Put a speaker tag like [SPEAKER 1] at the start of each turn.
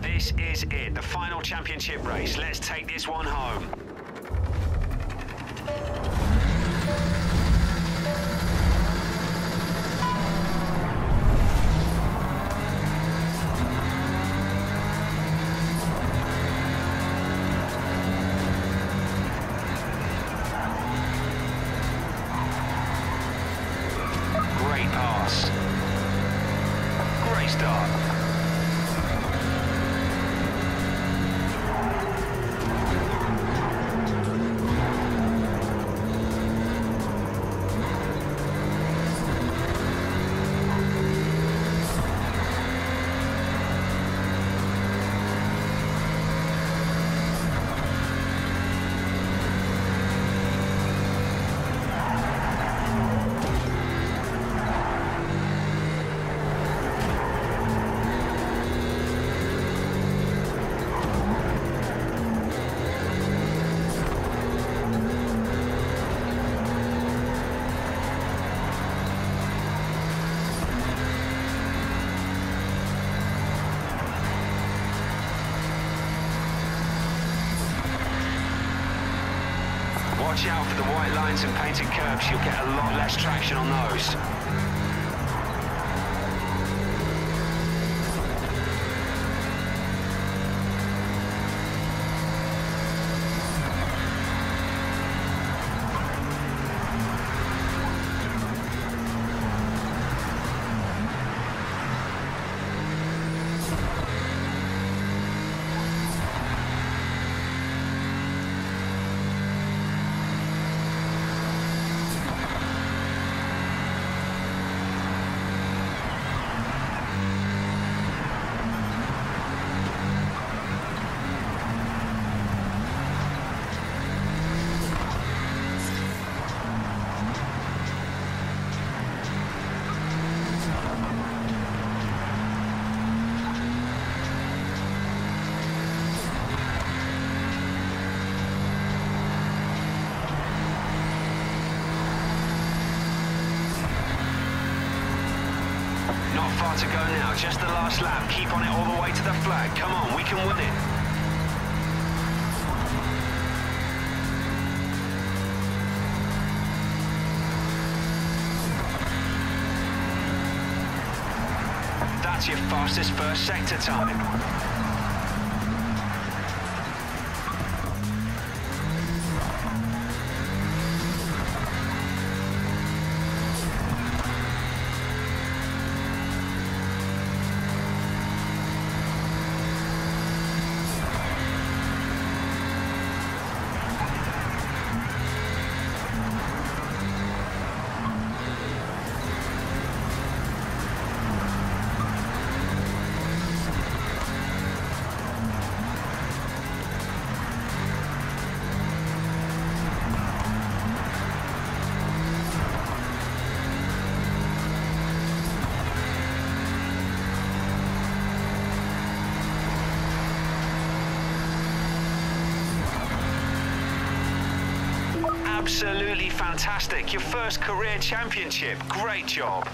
[SPEAKER 1] This is it, the final championship race. Let's take this one home. Watch out for the white lines and painted curbs. You'll get a lot less traction on those. Not far to go now, just the last lap. Keep on it all the way to the flag. Come on, we can win it. That's your fastest first sector time. Absolutely fantastic. Your first career championship. Great job.